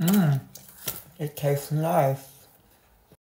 Mmm, it tastes nice.